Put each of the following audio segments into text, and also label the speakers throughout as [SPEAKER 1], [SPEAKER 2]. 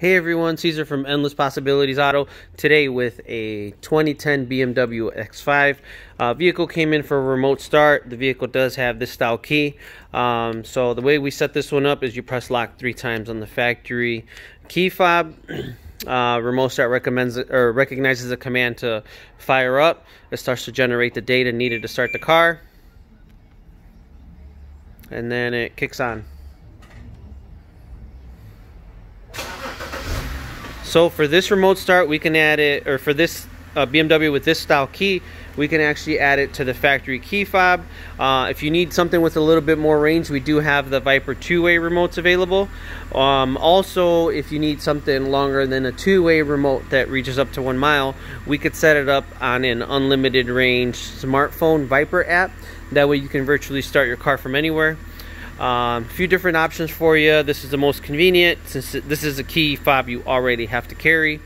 [SPEAKER 1] Hey everyone, Caesar from Endless Possibilities Auto. Today with a 2010 BMW X5. Uh, vehicle came in for a remote start. The vehicle does have this style key. Um, so the way we set this one up is you press lock three times on the factory key fob. Uh, remote start recommends or recognizes a command to fire up. It starts to generate the data needed to start the car. And then it kicks on. So for this remote start, we can add it, or for this uh, BMW with this style key, we can actually add it to the factory key fob. Uh, if you need something with a little bit more range, we do have the Viper two-way remotes available. Um, also, if you need something longer than a two-way remote that reaches up to one mile, we could set it up on an unlimited range smartphone Viper app. That way you can virtually start your car from anywhere. A um, few different options for you. This is the most convenient since this is a key fob you already have to carry.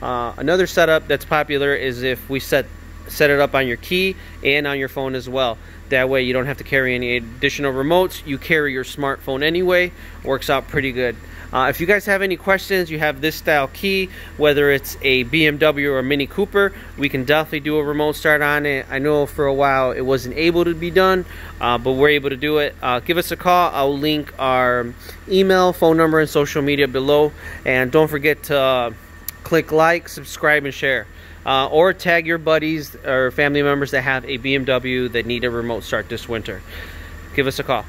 [SPEAKER 1] Uh, another setup that's popular is if we set set it up on your key and on your phone as well. That way you don't have to carry any additional remotes. You carry your smartphone anyway. Works out pretty good. Uh, if you guys have any questions, you have this style key, whether it's a BMW or a Mini Cooper, we can definitely do a remote start on it. I know for a while it wasn't able to be done, uh, but we're able to do it. Uh, give us a call. I'll link our email, phone number, and social media below. And don't forget to uh, click like, subscribe, and share. Uh, or tag your buddies or family members that have a BMW that need a remote start this winter. Give us a call.